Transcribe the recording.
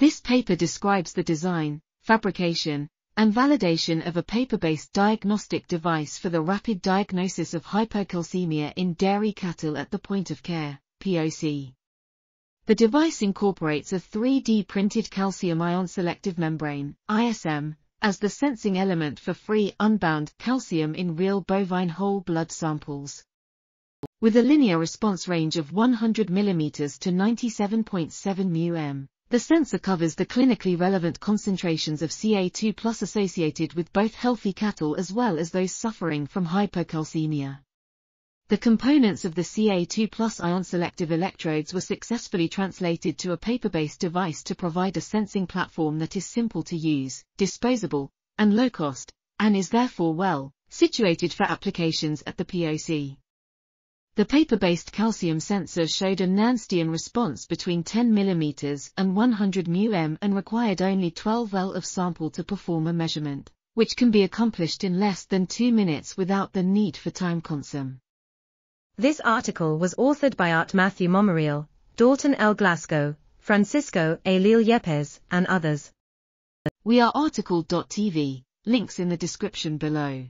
This paper describes the design, fabrication, and validation of a paper-based diagnostic device for the rapid diagnosis of hypocalcemia in dairy cattle at the point of care, POC. The device incorporates a 3D printed calcium ion selective membrane, ISM, as the sensing element for free unbound calcium in real bovine whole blood samples. With a linear response range of 100 mm to 97.7 μm, the sensor covers the clinically relevant concentrations of Ca2 plus associated with both healthy cattle as well as those suffering from hypocalcemia. The components of the Ca2 plus ion selective electrodes were successfully translated to a paper-based device to provide a sensing platform that is simple to use, disposable, and low cost, and is therefore well situated for applications at the POC. The paper-based calcium sensor showed a Nernstian response between 10 mm and 100 μm and required only 12 L of sample to perform a measurement, which can be accomplished in less than 2 minutes without the need for time consume. This article was authored by Art Matthew Mamaril, Dalton L. Glasco, Francisco A. Leal Yepes, and others. We are RTCL.TV, links in the description below.